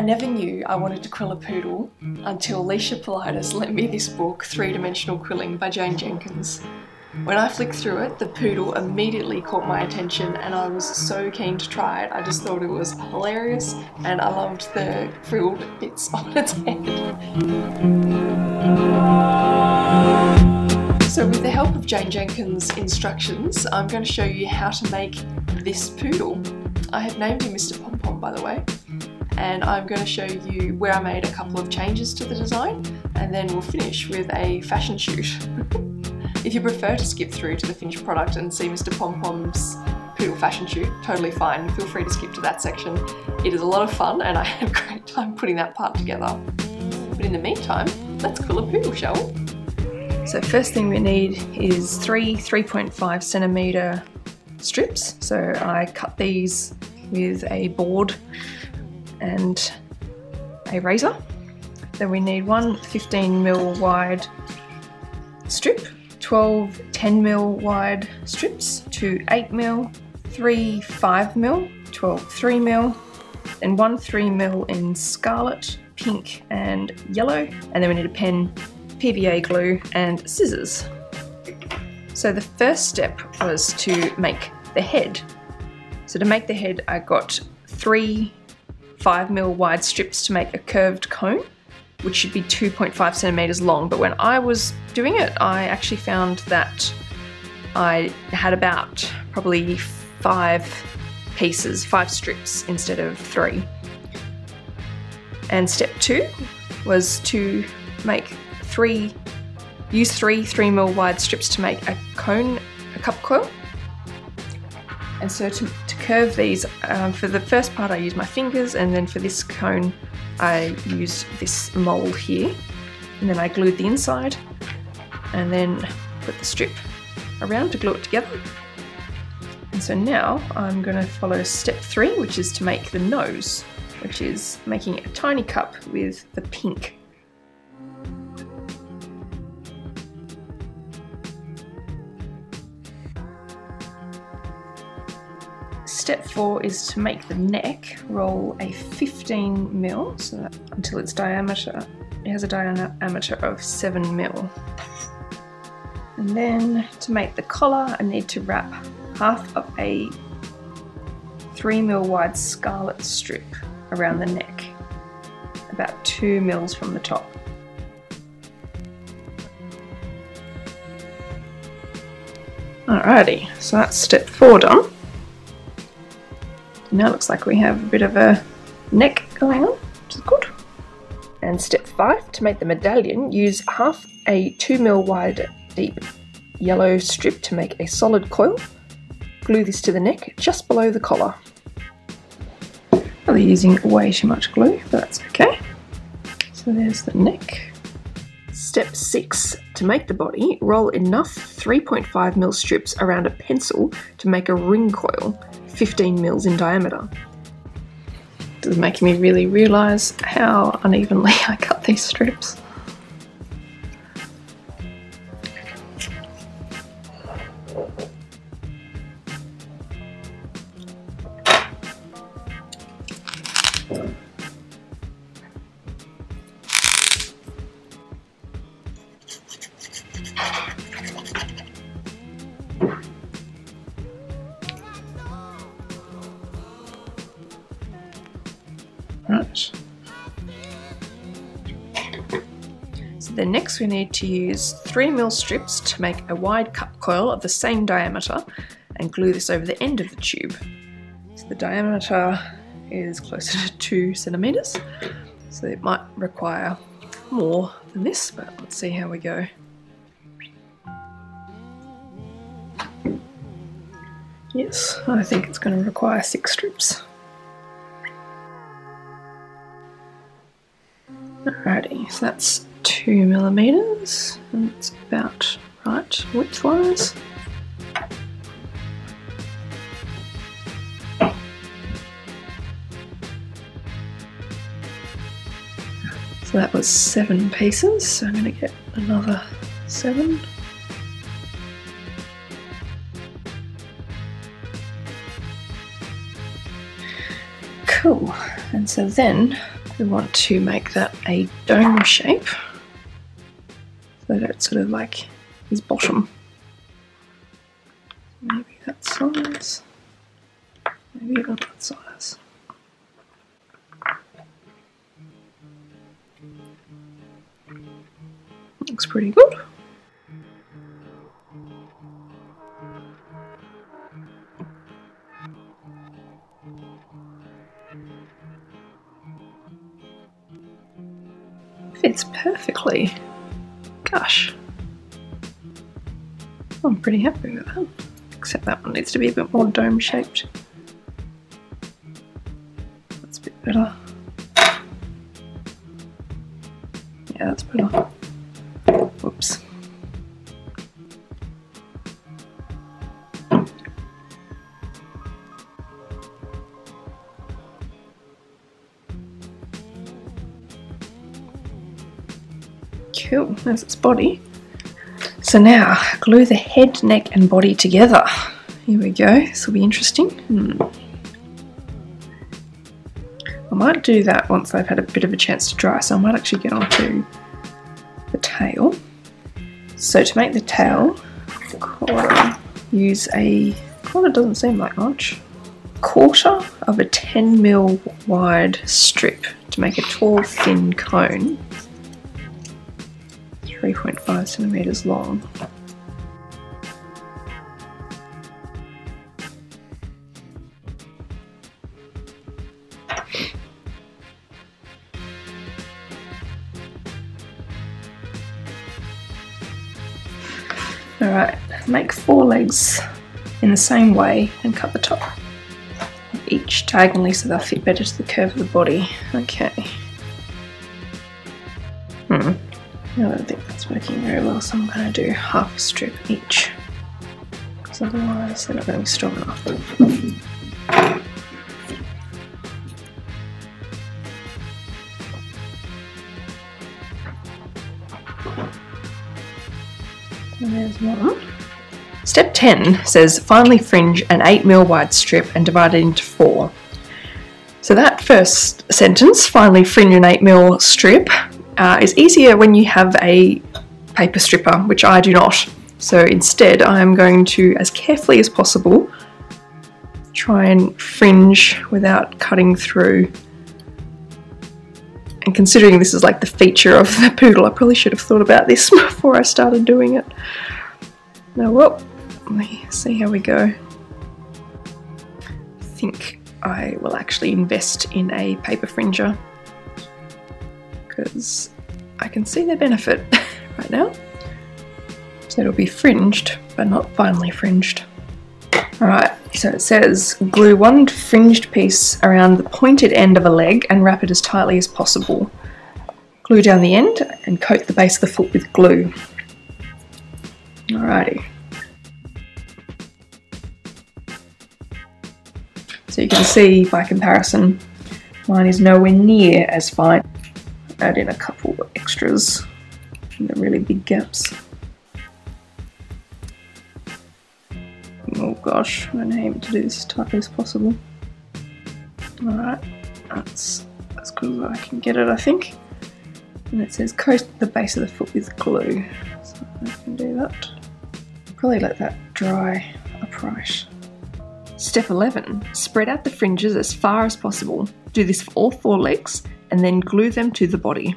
I never knew I wanted to quill a poodle until Leisha Politis lent me this book, Three Dimensional Quilling by Jane Jenkins. When I flicked through it, the poodle immediately caught my attention and I was so keen to try it. I just thought it was hilarious and I loved the frilled bits on its head. So with the help of Jane Jenkins' instructions, I'm going to show you how to make this poodle. I have named him Mr. Pom Pom by the way and I'm going to show you where I made a couple of changes to the design and then we'll finish with a fashion shoot. if you prefer to skip through to the finished product and see Mr. Pom Pom's poodle fashion shoot, totally fine, feel free to skip to that section. It is a lot of fun and I had a great time putting that part together. But in the meantime, let's quill a poodle, shall we? So first thing we need is three 3.5 centimetre strips. So I cut these with a board and a razor. Then we need one 15 mil wide strip, 12 10 mil wide strips, two 8 mil, three 5 mil, 12 3 mil, and one 3 mil in scarlet, pink, and yellow. And then we need a pen, PVA glue, and scissors. So the first step was to make the head. So to make the head, I got three 5 mil wide strips to make a curved cone, which should be 2.5 centimeters long. But when I was doing it, I actually found that I had about probably five pieces, five strips instead of three. And step two was to make three, use three 3 mil wide strips to make a cone, a cup coil. And so to curve these, um, for the first part I use my fingers and then for this cone I use this mould here. And then I glued the inside and then put the strip around to glue it together. And so now I'm going to follow step three, which is to make the nose, which is making a tiny cup with the pink Step four is to make the neck roll a 15 mil, so until its diameter, it has a diameter of 7 mil. And then to make the collar, I need to wrap half of a 3 mil wide scarlet strip around the neck, about 2 mils from the top. Alrighty, so that's step four done. Now it looks like we have a bit of a neck going on, which is good. And step five, to make the medallion, use half a 2mm wide deep yellow strip to make a solid coil. Glue this to the neck just below the collar. Probably using way too much glue, but that's okay. So there's the neck. Step 6. To make the body, roll enough 3.5mm strips around a pencil to make a ring coil 15 mils in diameter. This is making me really realise how unevenly I cut these strips. Then next we need to use 3 mil strips to make a wide cup coil of the same diameter and glue this over the end of the tube. So the diameter is closer to 2 centimeters, so it might require more than this, but let's see how we go. Yes, I think it's going to require six strips. Alrighty, so that's two millimeters, and it's about right width-wise. So that was seven pieces, so I'm going to get another seven. Cool. And so then we want to make that a dome shape. That it's sort of like his bottom. Maybe that size. Maybe even that size. Looks pretty good. Fits perfectly. Gosh. I'm pretty happy with that. Except that one needs to be a bit more dome shaped. That's a bit better. Yeah, that's better. Whoops. There's its body. So now, glue the head, neck and body together. Here we go, this will be interesting. Hmm. I might do that once I've had a bit of a chance to dry, so I might actually get onto the tail. So to make the tail, use a, quarter doesn't seem like much, quarter of a 10 mil wide strip to make a tall thin cone 3.5 centimeters long. Alright, make four legs in the same way and cut the top each diagonally so they'll fit better to the curve of the body. Okay. Hmm. I don't think that's working very well, so I'm going to do half a strip each. Because otherwise they're not going to be strong enough. And there's one. Step 10 says finely fringe an 8mm wide strip and divide it into four. So that first sentence, finely fringe an 8mm strip, uh, is easier when you have a paper stripper, which I do not. So instead I am going to, as carefully as possible, try and fringe without cutting through. And considering this is like the feature of the poodle, I probably should have thought about this before I started doing it. Now, well, let me see how we go. I think I will actually invest in a paper fringer because I can see the benefit right now. So it'll be fringed, but not finely fringed. Alright, so it says glue one fringed piece around the pointed end of a leg and wrap it as tightly as possible. Glue down the end and coat the base of the foot with glue. Alrighty. So you can see by comparison, mine is nowhere near as fine add in a couple of extras in the really big gaps. Oh gosh, I'm gonna do this as tightly as possible. Alright, that's as good as I can get it I think. And it says coat the base of the foot with glue. So I can do that. Probably let that dry upright. Step 11. Spread out the fringes as far as possible. Do this for all four legs and then glue them to the body.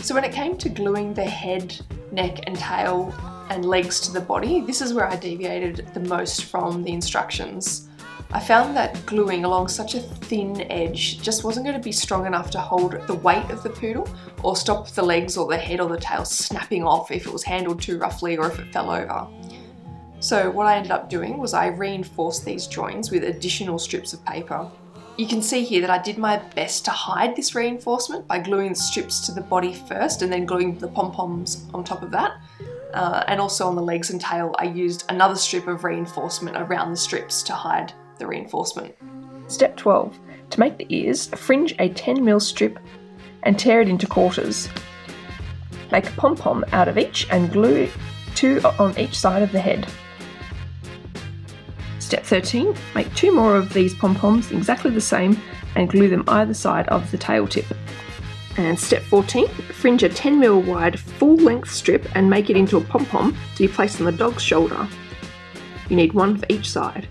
So when it came to gluing the head, neck and tail and legs to the body, this is where I deviated the most from the instructions. I found that gluing along such a thin edge just wasn't going to be strong enough to hold the weight of the poodle or stop the legs or the head or the tail snapping off if it was handled too roughly or if it fell over. So what I ended up doing was I reinforced these joins with additional strips of paper. You can see here that I did my best to hide this reinforcement by gluing the strips to the body first and then gluing the pom-poms on top of that. Uh, and also on the legs and tail I used another strip of reinforcement around the strips to hide the reinforcement. Step 12. To make the ears, fringe a 10mm strip and tear it into quarters. Make a pom-pom out of each and glue two on each side of the head. Step 13, make two more of these pom-poms exactly the same and glue them either side of the tail tip. And step 14, fringe a 10mm wide full length strip and make it into a pom-pom to be placed on the dog's shoulder. You need one for each side.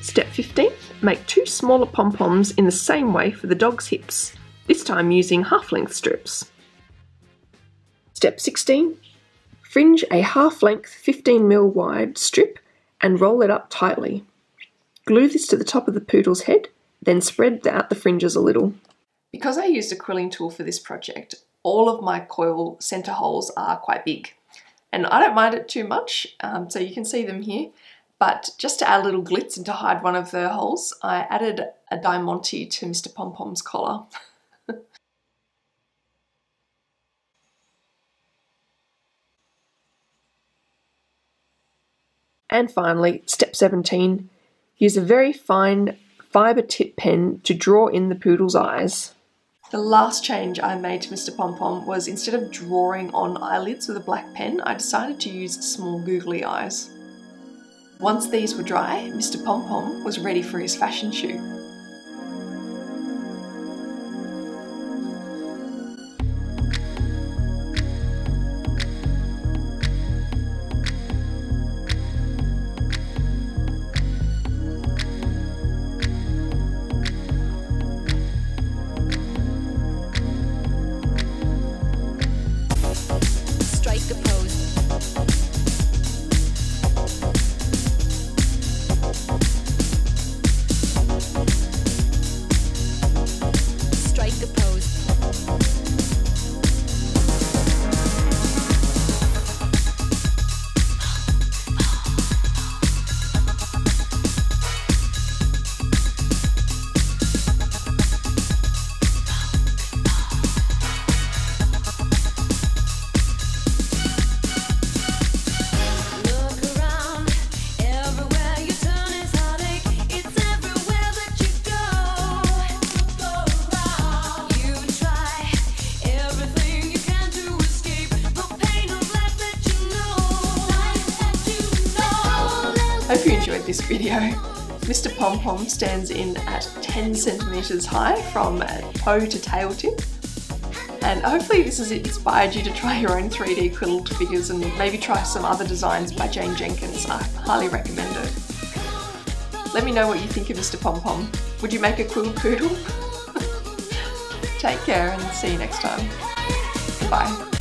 Step 15, make two smaller pom-poms in the same way for the dog's hips, this time using half-length strips. Step 16, fringe a half-length 15mm wide strip and roll it up tightly. Glue this to the top of the poodle's head, then spread out the fringes a little. Because I used a quilling tool for this project, all of my coil centre holes are quite big. And I don't mind it too much, um, so you can see them here. But just to add a little glitz and to hide one of the holes, I added a diamante to Mr. Pom Pom's collar. and finally, step 17, use a very fine fibre tip pen to draw in the poodle's eyes. The last change I made to Mr. Pom Pom was instead of drawing on eyelids with a black pen, I decided to use small googly eyes. Once these were dry, Mr. Pom Pom was ready for his fashion shoot. Hope you enjoyed this video. Mr. Pom Pom stands in at 10 centimetres high from toe to tail tip. And hopefully this has inspired you to try your own 3D quilled figures and maybe try some other designs by Jane Jenkins. I highly recommend it. Let me know what you think of Mr. Pom Pom. Would you make a quilled poodle? Take care and see you next time. Bye.